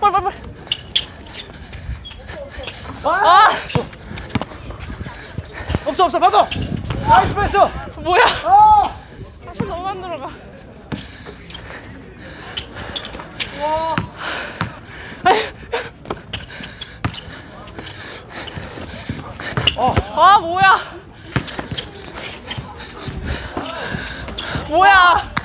빨리 빨리 빨리. 아! 아 없어 없어 받아 나이스 패스 뭐야? 아! 다시 너무 안 들어가. 어. 아 뭐야? 뭐야?